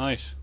Nice.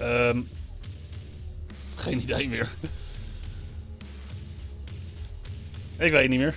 Ehm geen idee meer. Ik weet niet meer.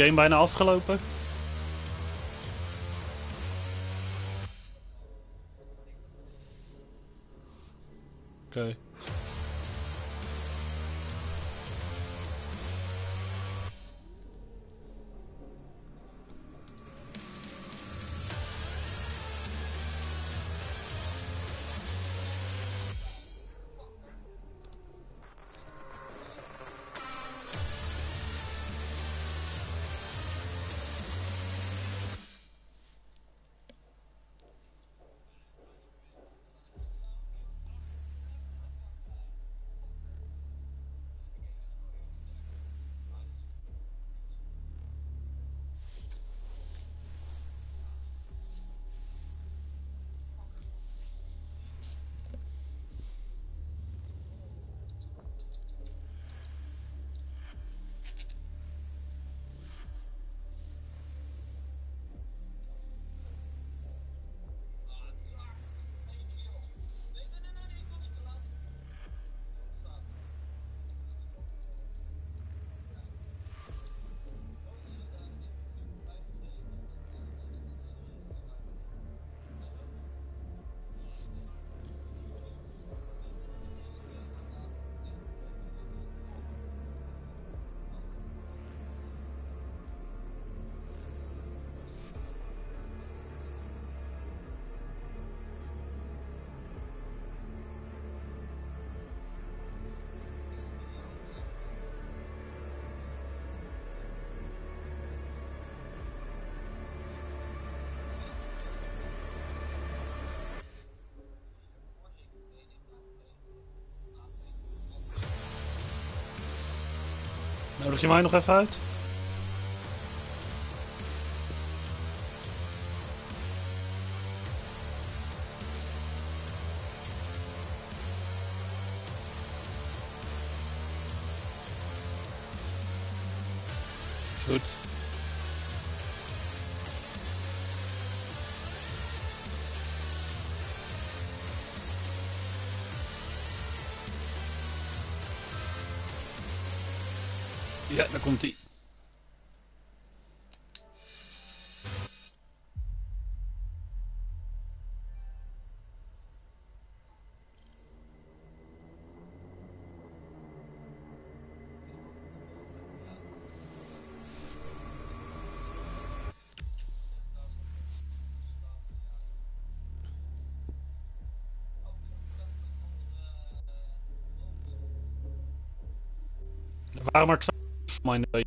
Game bijna afgelopen. Nodig je mij nog even uit? Ja, daar komt hij. Waren maar week.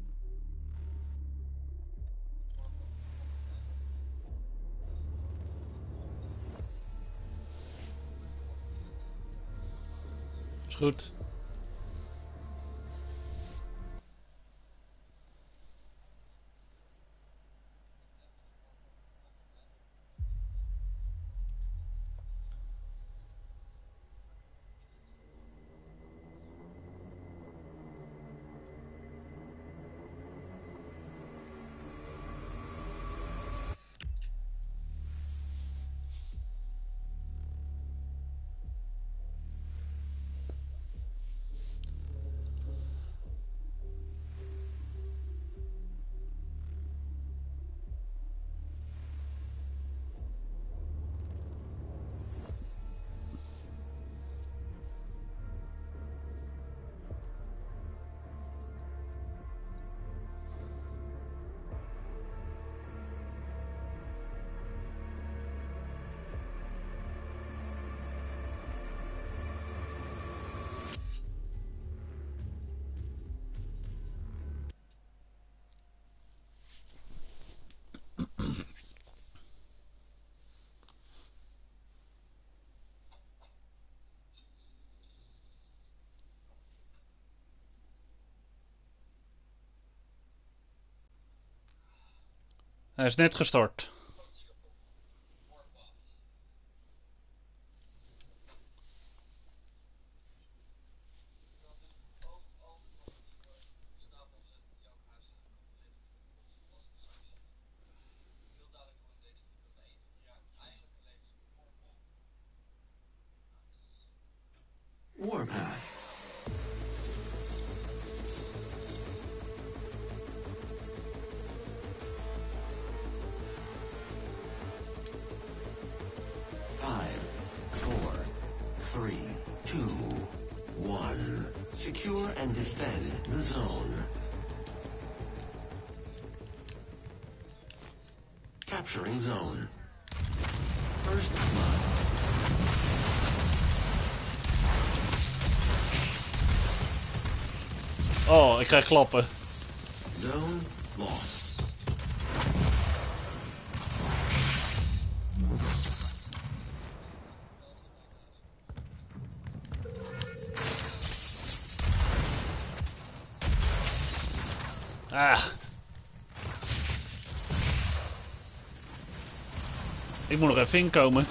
Is goed. Hij is net gestart. Warpath. Five, and defend the zone. Capturing zone. First blood. Oh, ik krijg klappen. Zone lost. Ik moet nog even inkomen.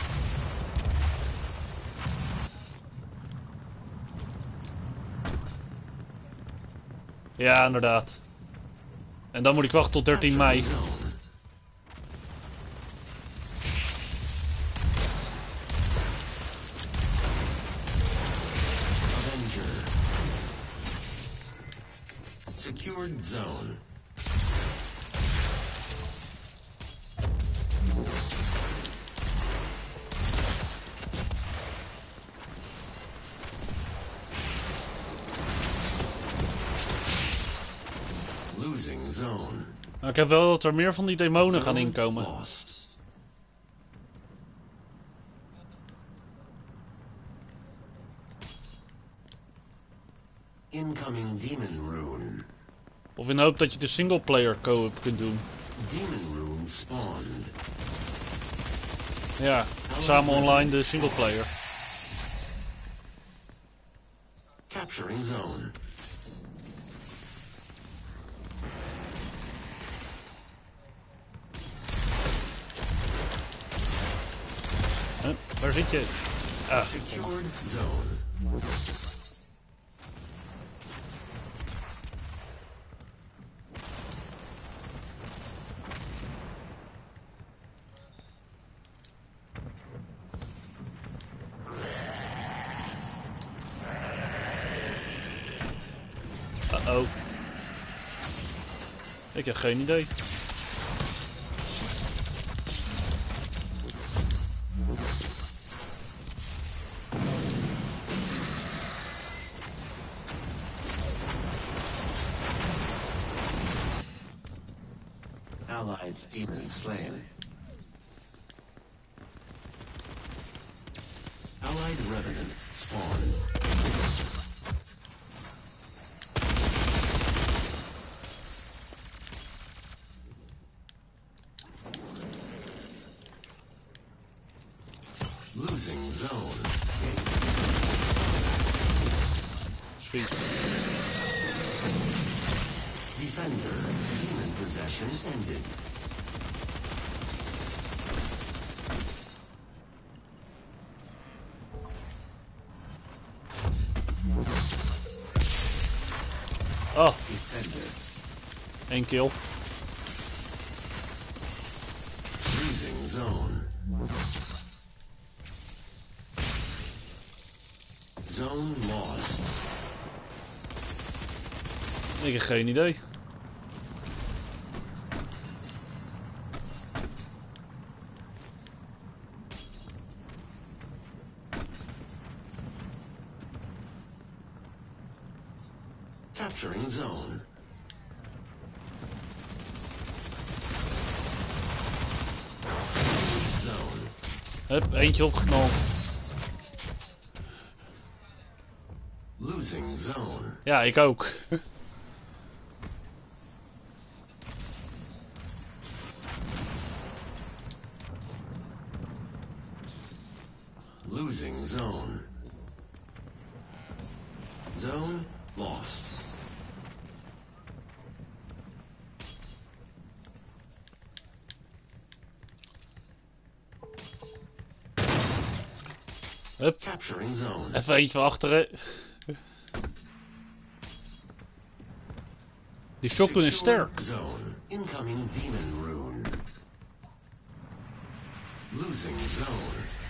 Ja, inderdaad. En dan moet ik wachten tot 13 mei. Maar ik heb wel dat er meer van die demonen gaan inkomen. Incoming demon rune. Of in de hoop dat je de singleplayer co-op kunt doen. Demon rune spawned. Ja, samen online de singleplayer. Capturing zone. Huh? Waar zit je? Ah, zone. uh-oh. Ik heb geen idee. Zone. Sweet. Defender. Demon possession ended. Oh, Defender. één kill. Geen idee. Capturing zone. Zone. Hup, eentje opgeknald. Losing zone. Ja, ik ook. zone. Zone lost. Hup. Capturing zone. Even eentje achteren. Die shotgun is sterk. Zone. Incoming demon rune. Losing zone.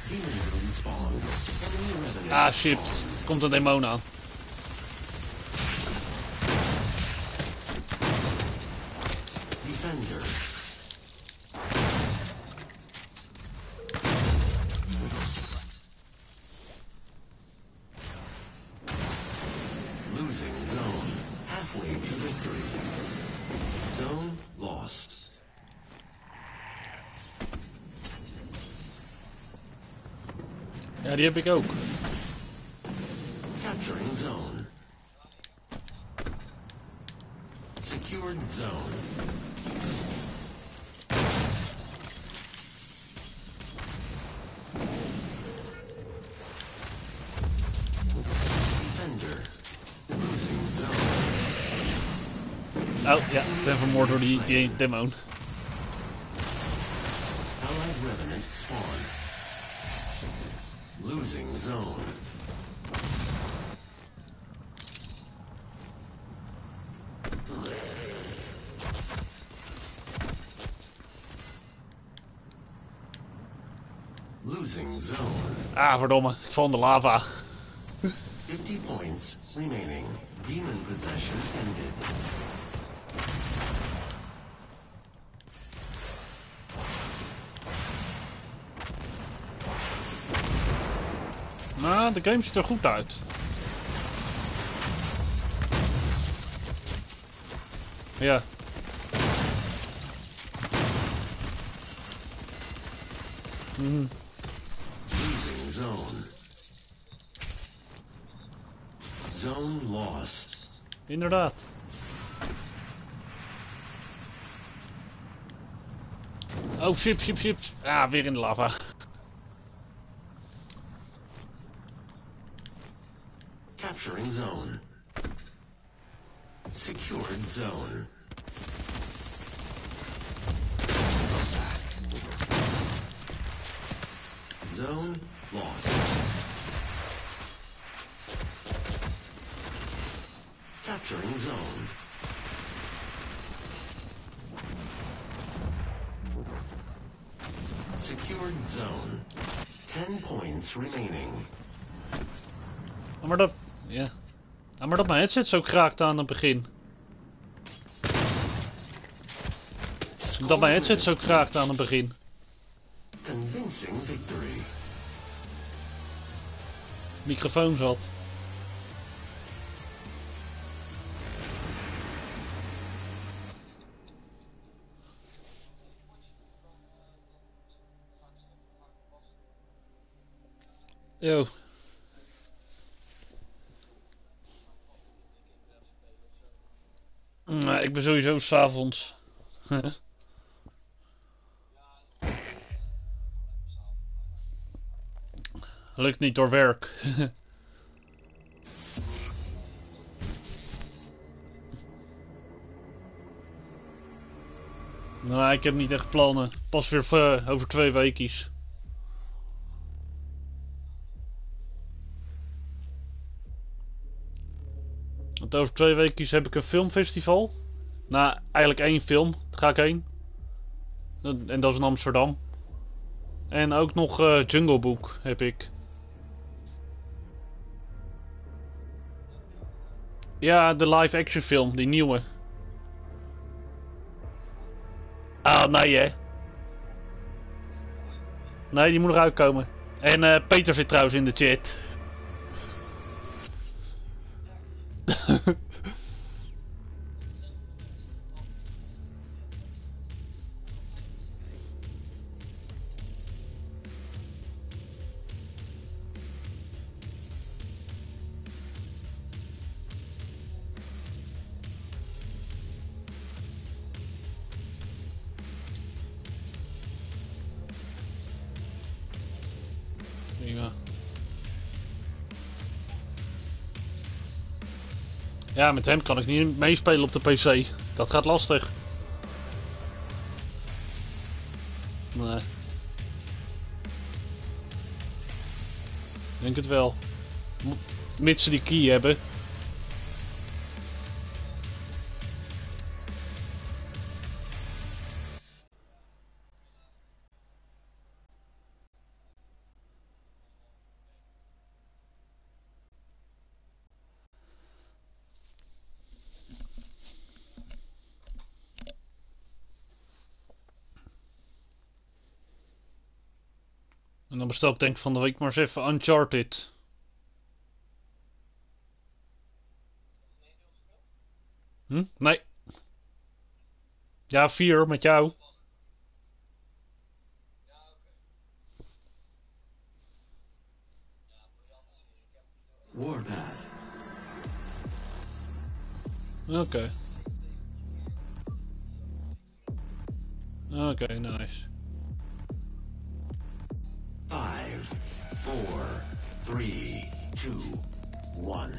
Ah shit, komt een demon aan. Heb ik ook. Capturing zone. Secured zone. Defender. Losing zone. Oh ja, ik ben vermoord door die, die demon. Allied Revenant spawn. Losing zone. Losing zone. Ah, verdomme, ik val in de lava. 50 points remaining. Demon possession ended. De game ziet er goed uit. Ja. Losing zone. Zone lost. Inderdaad. Oh, ship, ship, ship. Ah, weer in de lava. Capturing zone. Secured zone. Zone lost. Capturing zone. Secured zone. Ten points remaining. Maar dat... Ja. Ah, maar dat mijn headset zo kraakte aan het begin. Dat mijn headset zo kraakte aan het begin. Convincing victory. Microfoon zat. Yo. Nee, ik ben sowieso s'avonds. Lukt niet door werk. nou, ik heb niet echt plannen. Pas weer eh, over twee weekjes. Want over twee weekjes heb ik een filmfestival. Nou, eigenlijk één film. Daar ga ik heen. En dat is in Amsterdam. En ook nog eh, Jungle Book heb ik. Ja, de live action film, die nieuwe. Ah, nee hè. Nee, die moet nog uitkomen. En eh, Peter zit trouwens in de chat. Ja, met hem kan ik niet meespelen op de PC. Dat gaat lastig. Nee. Denk het wel. Mits ze die key hebben. En dan bestel ik denk van de week maar eens even Uncharted. Hm? Nee. Ja, vier met jou. Warpath. Oké. Oké, nice. Five, four, three, two, one.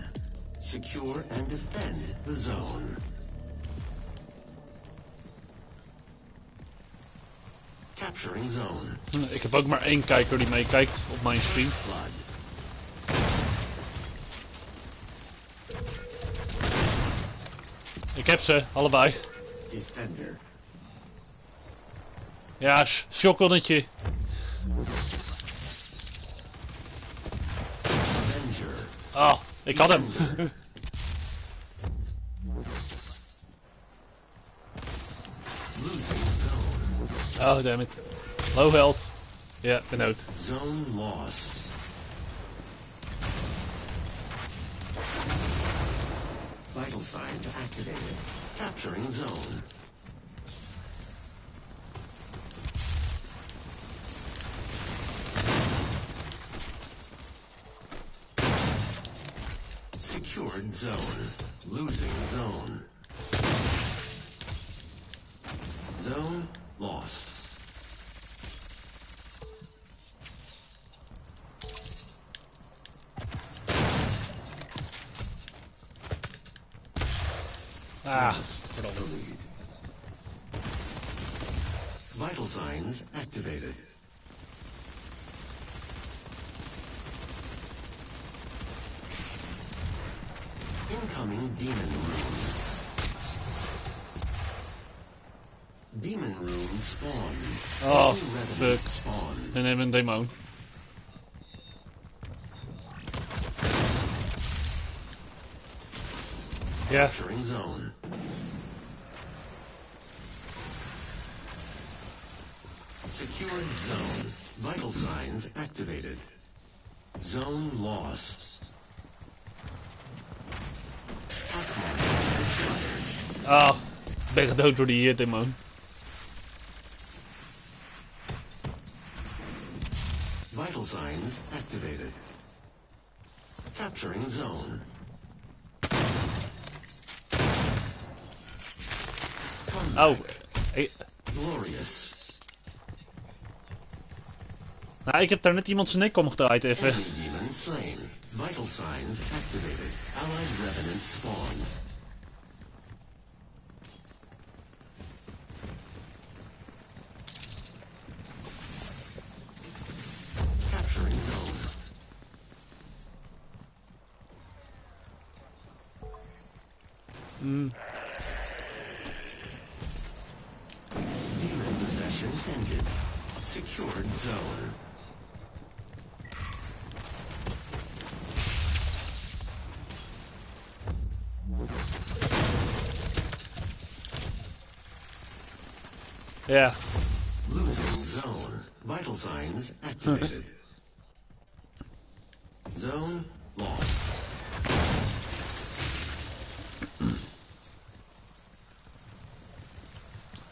Secure and defend the zone. Capturing zone. Ik heb ook maar één kijker die meekijkt op mijn stream. Ik heb ze, allebei. Defender. Ja, sh- They caught him! oh, damn it. Low health. Yeah, been out. Zone lost. Vital signs activated. Capturing zone. Zone. Losing zone. Zone lost. Ah, the lead. Vital signs activated. Incoming demon room. Demon room spawn. Oh, fuck. Spawn. we nemen een demon. Ja, Capturing zone. Secured zone. Vital signs activated. Zone lost. Ah, ik ben gedood door die eh, demon. Vital signs activated. Capturing zone. Oh, back. ik, Glorious. nou, ik heb daar net iemand zijn nek omgedraaid even. Vital signs activated. Allied revenant spawn. Capturing zone. Mm, Demon possession ended. Secured zone. Ja, Losing zone. Vital signs activated. zone lost.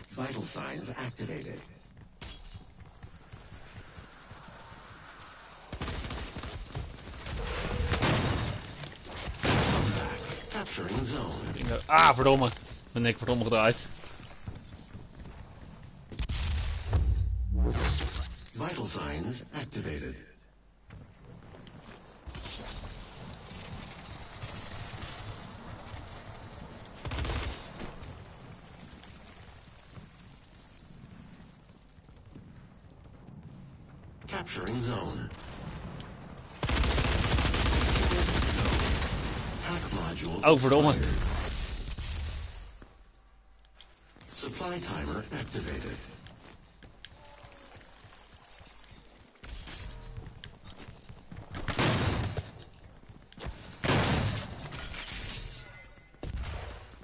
Vital signs activated. Capturing zone. ik ah, verdomme. Mijn nek wordt omgedraaid. Activated. Capturing zone. zone.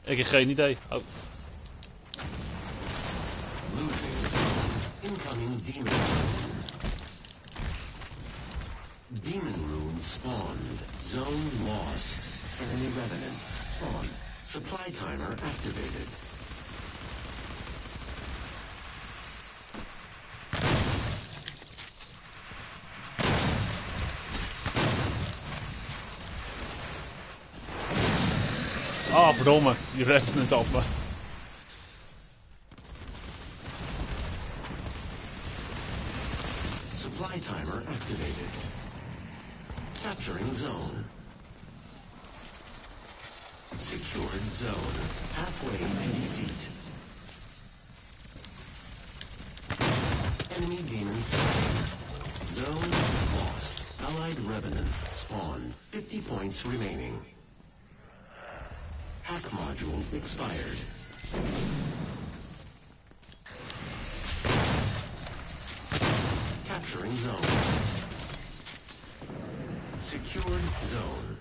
Ik heb geen idee. Oh. Incoming demon. Demon rune spawned. Zone lost. Enemy revenant. Spawn. Supply timer activated. Die rept het op. Supply timer activated. Capturing zone. Secured zone. Halfway to defeat. Enemy demon slain. Zone lost. Allied revenant spawned. 50 points remaining. Hack module expired. Capturing zone. Secured zone.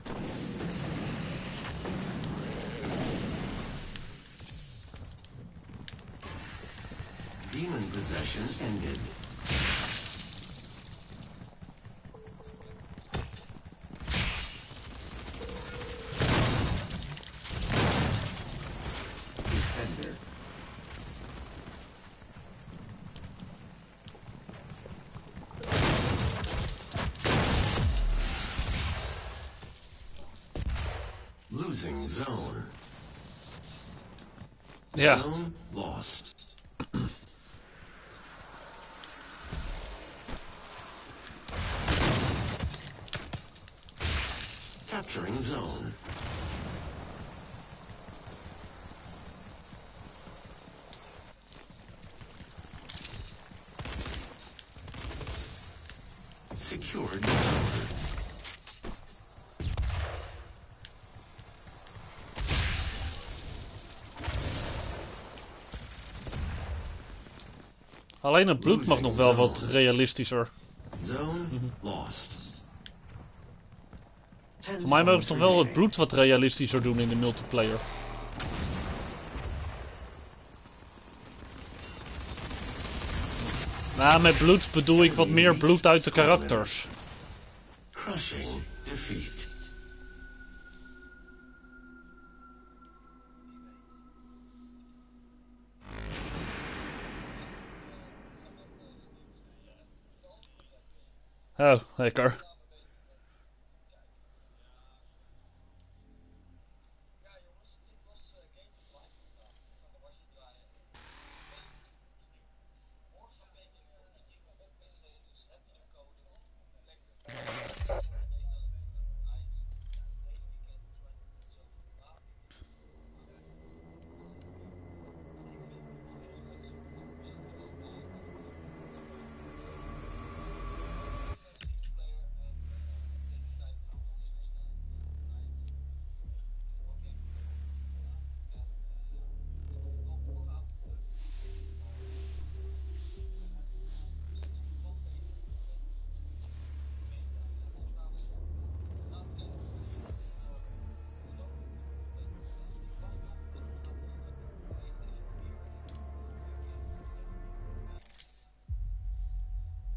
Demon possession ended. Losing zone. Ja. Zone lost. Capturing zone. Alleen het bloed mag nog wel wat realistischer. Zone lost. Voor mij mogen ze toch wel het bloed wat realistischer doen in de multiplayer. Nou, met bloed bedoel ik wat meer bloed uit de karakters. Crushing defeat. Oh, there you go.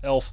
Elf.